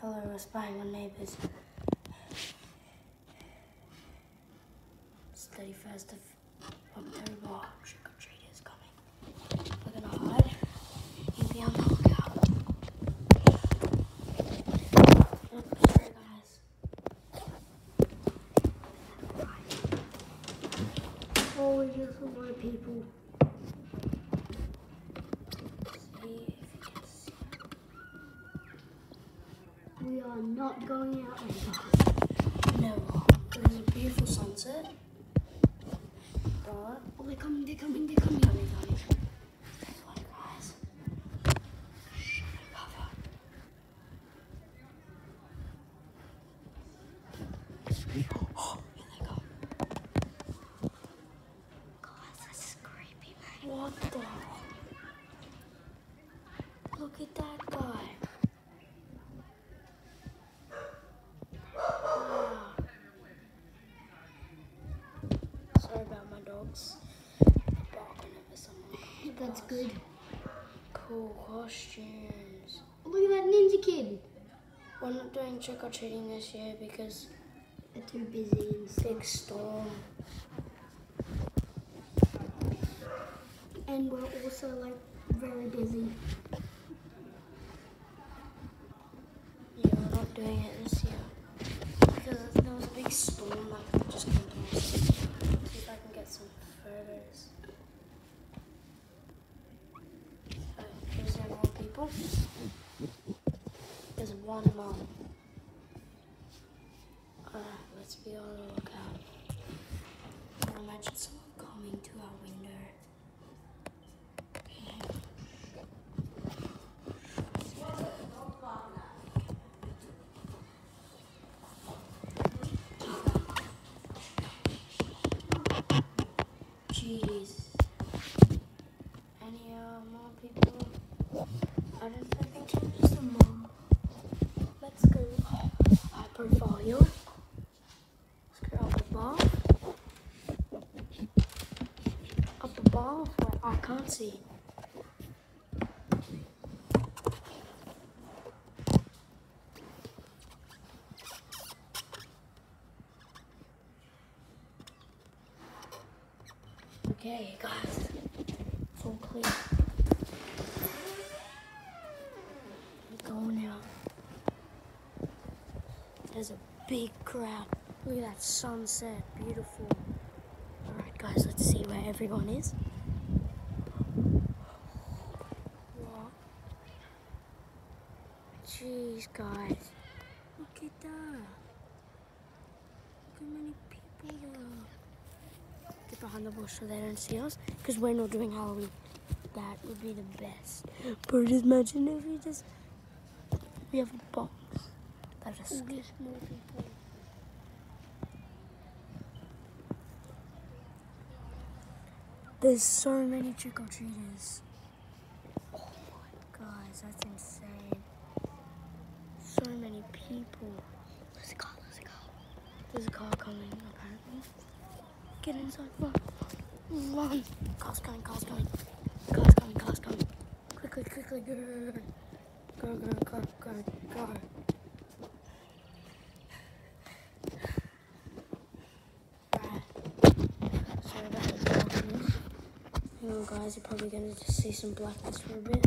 Hello, we're spying on neighbours. It's 31st of October. Trick or treat is coming. We're gonna hide and be on the lookout. Oops, sorry guys. Oh, we just lot people. See if you can see. We are not going out ever. No, there's a beautiful sunset. But Oh, they're coming, they're coming, they're coming. coming, coming. Stay low, guys. Shadow cover. Oh, here they go. Guys, that's creepy, man. What the? Look at that about dogs. Barking over someone. That's good. Cool costumes. Oh, look at that ninja kid. We're not doing trick or treating this year because They're too busy big storm. And we're also like very busy. Yeah, we're not doing it this year because there was a big storm that just came to us. See if I can get some photos. So here's some more people. There's one mom. Uh, let's be on the lookout. I imagine someone coming Jeez. Any uh, more people? I don't think so. Just a mom. Let's go. Let's go up above. Up above. Where I can't see. Okay, guys. It's all clear. We're going now. There's a big crowd. Look at that sunset. Beautiful. Alright, guys, let's see where everyone is. What? Jeez, guys. Look at that. Look how many people there are. Get behind the bush so they don't see us because we're not doing Halloween. That would be the best. But just imagine if we just we have a box. that is just All these people. There's so many trick or treaters. Oh my guys, that's insane. So many people. There's a car, there's a car. There's a car coming, apparently. Get inside, run. Run. Car's coming, car's coming. Car's coming, car's coming. Quickly, quickly, go. Go, go, go, go, go. Sorry about the darkness. Hang on, guys, you're probably gonna just see some blackness for a bit.